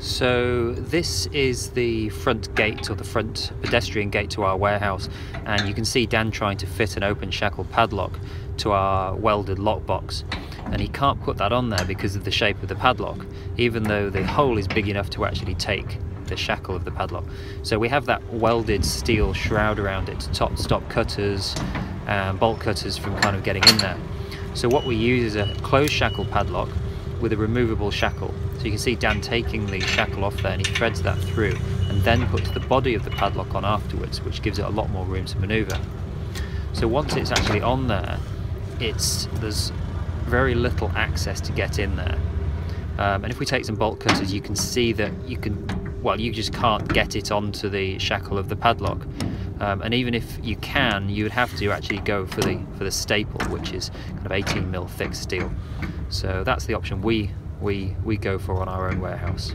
So this is the front gate or the front pedestrian gate to our warehouse and you can see Dan trying to fit an open shackle padlock to our welded lockbox and he can't put that on there because of the shape of the padlock even though the hole is big enough to actually take the shackle of the padlock. So we have that welded steel shroud around it to top, stop cutters and bolt cutters from kind of getting in there. So what we use is a closed shackle padlock with a removable shackle. So you can see Dan taking the shackle off there and he threads that through and then puts the body of the padlock on afterwards, which gives it a lot more room to maneuver. So once it's actually on there, it's there's very little access to get in there. Um, and if we take some bolt cutters, you can see that you can, well, you just can't get it onto the shackle of the padlock. Um, and even if you can, you would have to actually go for the for the staple, which is kind of 18 mil thick steel. So that's the option we we we go for on our own warehouse.